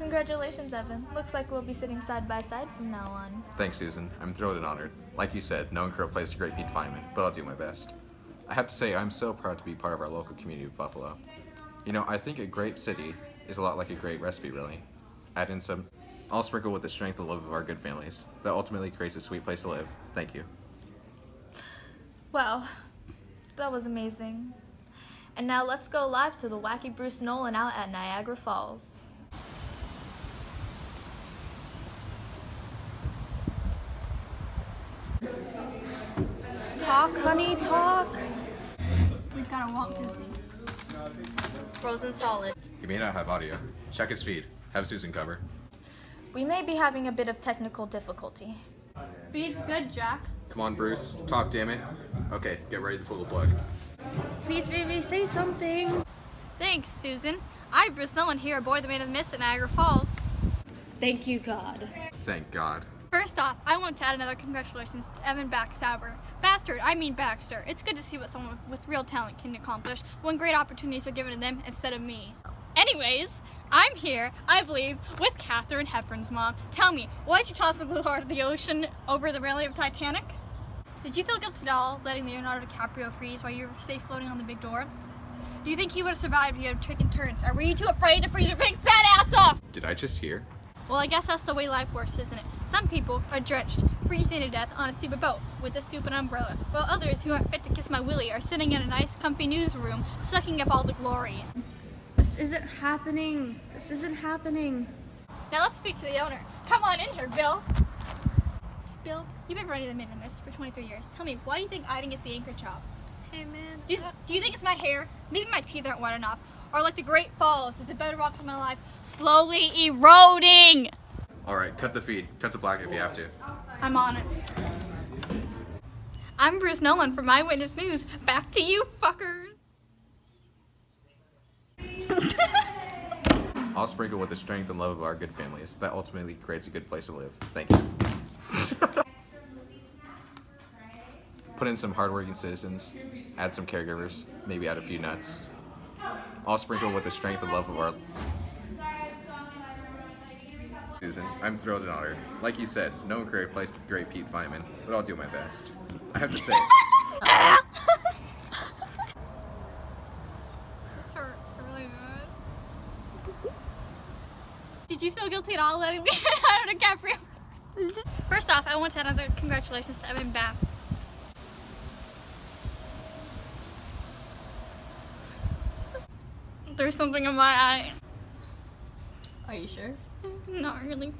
Congratulations, Evan. Looks like we'll be sitting side by side from now on. Thanks, Susan. I'm thrilled and honored. Like you said, no one could replace the great Pete Feynman, but I'll do my best. I have to say, I'm so proud to be part of our local community of Buffalo. You know, I think a great city is a lot like a great recipe, really. Add in some, all sprinkle with the strength and love of our good families. That ultimately creates a sweet place to live. Thank you. Wow, that was amazing. And now let's go live to the wacky Bruce Nolan out at Niagara Falls. Talk, honey, talk. We've got a Walt Disney. Frozen solid. He may not have audio. Check his feed. Have Susan cover. We may be having a bit of technical difficulty. Feed's good, Jack. Come on, Bruce. Talk, damn it. Okay, get ready to pull the plug. Please, baby, say something. Thanks, Susan. I'm Bruce Nolan here aboard the Maid of the Mist at Niagara Falls. Thank you, God. Thank God. First off, I want to add another congratulations to Evan Backstabber. Bastard, I mean Baxter. It's good to see what someone with real talent can accomplish when great opportunities are given to them instead of me. Anyways, I'm here, I believe, with Katharine Hepburn's mom. Tell me, why'd you toss the blue heart of the ocean over the railing of Titanic? Did you feel guilty at all letting Leonardo DiCaprio freeze while you were safe floating on the big door? Do you think he would have survived if you had taken turns, or were you too afraid to freeze your big fat ass off? Did I just hear? Well, I guess that's the way life works, isn't it? Some people are drenched, freezing to death on a stupid boat with a stupid umbrella, while others who aren't fit to kiss my willy are sitting in a nice, comfy newsroom, sucking up all the glory. This isn't happening. This isn't happening. Now let's speak to the owner. Come on in here, Bill. Bill, you've been running the Maid of the Mist for 23 years. Tell me, why do you think I didn't get the anchor job? Hey, man. Do you, do you think it's my hair? Maybe my teeth aren't white enough. Or like the Great Falls, is the bedrock of my life slowly eroding? Alright, cut the feed. Cut to black if you have to. I'm on it. I'm Bruce Nolan from Eyewitness News. Back to you, fuckers. I'll sprinkle with the strength and love of our good families. That ultimately creates a good place to live. Thank you. Put in some hardworking citizens, add some caregivers, maybe add a few nuts. All sprinkle with the strength and love of our Susan, I'm thrilled and honored. Like you said, no one could replace the great Pete Feynman, but I'll do my best. I have to say, This hurts really good. Did you feel guilty at all letting me out of DiCaprio? First off, I want to add another congratulations to Evan Bath. threw something in my eye. Are you sure? Not really.